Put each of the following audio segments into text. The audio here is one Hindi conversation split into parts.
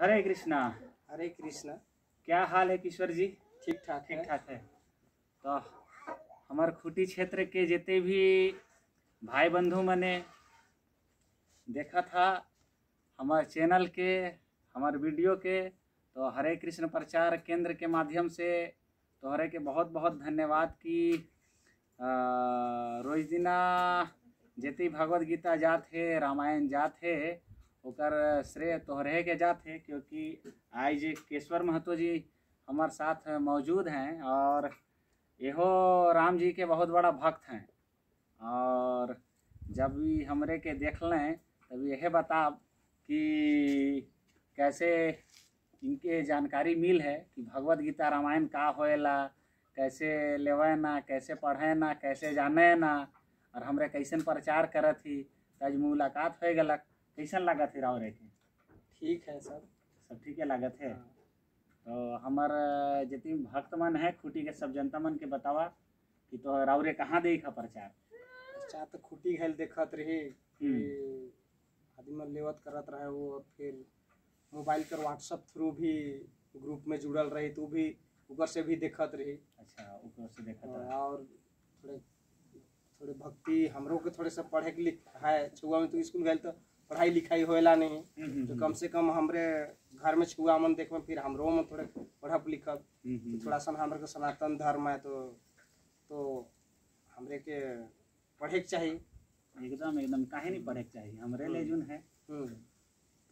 हरे कृष्णा। हरे कृष्णा। क्या हाल है किशोर जी? ठीक ठाक ठीक ठाक है। तो हमार खूटी क्षेत्र के जितने भी भाई बंधु मैंने देखा था हमारे चैनल के हमारे वीडियो के तो हरे कृष्ण प्रचार केंद्र के माध्यम से तो हरे के बहुत बहुत धन्यवाद कि रोज दिना जेती भगवत गीता जात है रामायण जात है ओकर श्रेय तोहरे के जात है, क्योंकि आज केशवर महतो जी हमारे साथ मौजूद हैं और यहो राम जी के बहुत बड़ा भक्त हैं। और जब भी हमरे के देख लें तब यह बता कि कैसे इनके जानकारी मिल है कि भगवत गीता रामायण का होएला, कैसे लेवे ना, कैसे पढ़े ना, कैसे जाने ना, और हमरे कैसे प्रचार करत ही आज मुलाकात हो गलक। कैसन लागत है राव के। ठीक है सर। सब सब है लागत है? तो हमार जितनी भक्त मन है खूटी के सब जनता मन के बतावा कि तो राउरे कहाँ दे का प्रचार चाह तो खुटी घायल देखत रही हम्म। आदमी मन लेवत करत रहे वो और फिर मोबाइल कर व्हाट्सएप थ्रू भी ग्रुप में जुड़ल रही तो भी ऊपर से भी देखत रही। अच्छा ऊपर से देखा था और थोड़े थोड़े भक्ति हमरों के थोड़े सब पढ़े के लिख है छुआ में तो स्कूल गए तो पढ़ाई लिखाई होएला नहीं। हम्म, हम्म, तो कम से कम हमरे घर में छुआ मन देखब फिर हमरो में थोड़े पढ़ब लिखब। हम्म, हम्म, थोड़ा सा हमरे के सनातन धर्म है तो तो हमरे के पढ़े के चाहिए एकदम एकदम। काहे नहीं पढ़े के चाहिए हमरे ले जुन है। हम्म,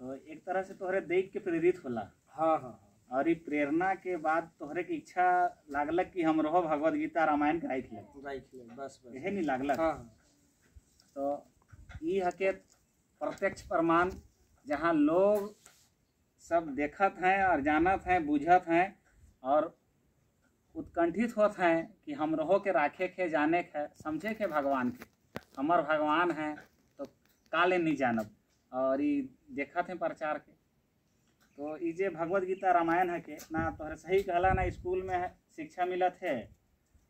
तो एक तरह से तोहरे देख के प्रेरित होला। हाँ हाँ और ई प्रेरणा के बाद तोहरे के इच्छा लागलक कि हम रहो भगवत गीता रामायण के ले राइट ले बस बस। यही नहीं लागलक? हाँ हाँ। तो ई हके प्रत्यक्ष प्रमाण जहाँ लोग सब देखत हैं और जानत हैं बुझत हैं और उत्कंठित होत हैं कि हम रहो के राखे के जाने के समझे के भगवान के। हमर भगवान हैं तो काले नहीं जानब। और ई देखत हैं प्रचार के। तो जे भगवत गीता रामायण है के ना तोहरे सही कहला ना स्कूल में शिक्षा मिलत है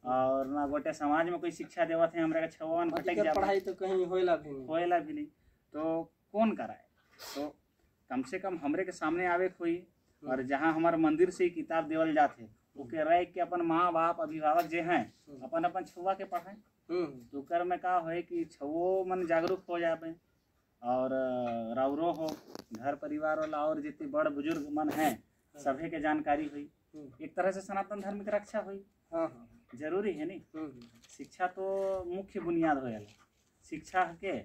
और ना गोटे समाज में कोई शिक्षा देवत है हमारे छवन पढ़ाई तो कहीं होएला भी नहीं। होएला भी नहीं। तो कौन कराए तो कम से कम हमरे के सामने आवे कोई और जहाँ हमारे मंदिर से ही किताब देवल जाते ओके रह के अपन माँ बाप अभिभावक जे हैं अपन अपन छुआ के पढ़ाए तो कर में का होए कि छुओ मन जागरूक हो जावे और राउरो हो घर परिवार वाला और जितने बड़ बुज़ुर्ग मन हैं सभी के जानकारी हुई। एक तरह से सनातन धर्म की रक्षा हुई। हाँ हाँ। ज़रूरी है नहीं हम्म, शिक्षा तो मुख्य बुनियाद हो शिक्षा के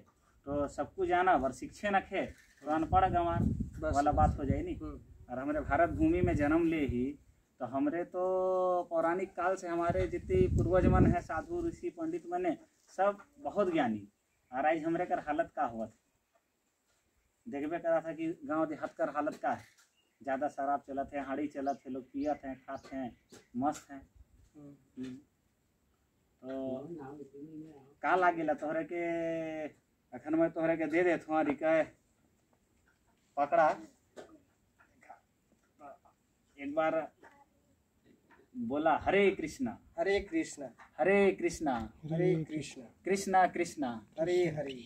तो सबको जाना और शिक्षे न खे तो अनपढ़ गंवार बस वाला बात हो जाए नहीं। हम्म, और हमारे भारत भूमि में जन्म ले ही तो हमरे तो पौराणिक काल से हमारे जितने पूर्वज मन है साधु ऋषि पंडित मने सब बहुत ज्ञानी। और आज हमरे कर हालत का हुआ था देखबे करा था कि गाँव देहात कर हालत का है। ज़्यादा शराब चलत है हाड़ी चलत है लोग पियत हैं खात हैं मस्त हैं। हम्म। तो का लागेला तोहरे के अखन मैं तोहरे के दे देत हूँ रिका पकड़ा। एक बार बोला हरे कृष्णा। हरे कृष्ण। हरे कृष्णा। हरे कृष्ण। कृष्णा कृष्णा। हरे हरे।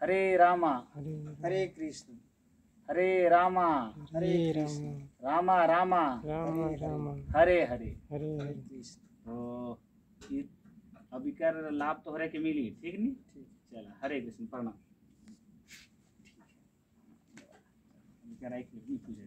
हरे रामा। हरे कृष्ण। हरे रामा। हरे कृष्ण। रामा रामा। राम राम। हरे हरे। हरे कृष्ण तो अब इकर लाभ तोहरे के मिली ठीक नी? ठीक। आपल्याला हरे कृष्ण प्रणाम करायचं मी पूजा